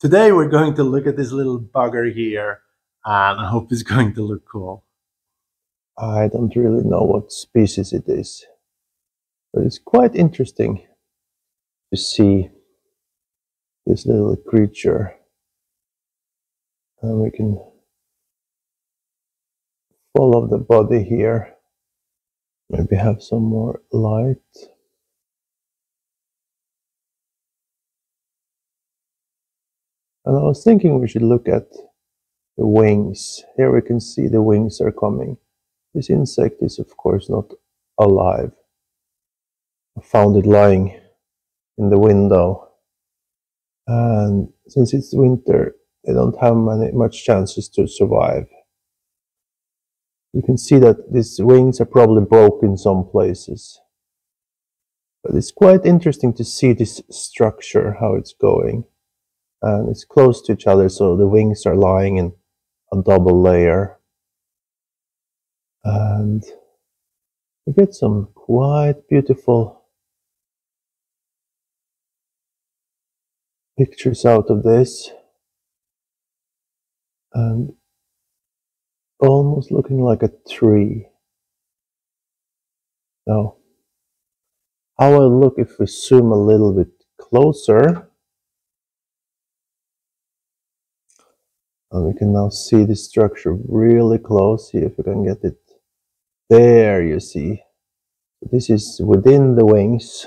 Today we're going to look at this little bugger here and I hope it's going to look cool. I don't really know what species it is, but it's quite interesting to see this little creature. And we can follow the body here. Maybe have some more light. And I was thinking we should look at the wings. Here we can see the wings are coming. This insect is of course not alive. I found it lying in the window. And since it's winter, they don't have many, much chances to survive. You can see that these wings are probably broken in some places. But it's quite interesting to see this structure, how it's going and it's close to each other so the wings are lying in a double layer. And we get some quite beautiful pictures out of this. And almost looking like a tree. Now how will look if we zoom a little bit closer And we can now see the structure really close. See if we can get it. There you see. This is within the wings.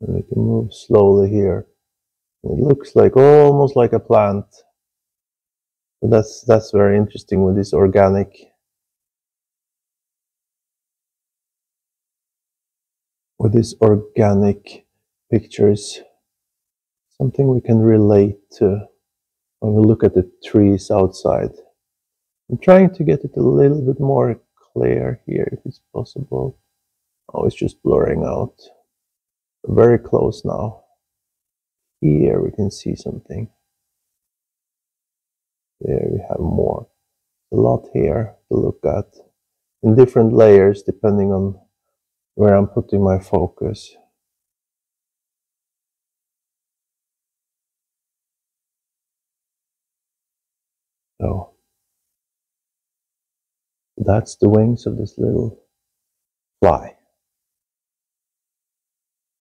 And we can move slowly here. It looks like almost like a plant. But that's that's very interesting with this organic with this organic pictures something we can relate to when we look at the trees outside. I'm trying to get it a little bit more clear here if it's possible. Oh, it's just blurring out. Very close now. Here we can see something. There we have more. A lot here to look at in different layers depending on where I'm putting my focus. So that's the wings of this little fly.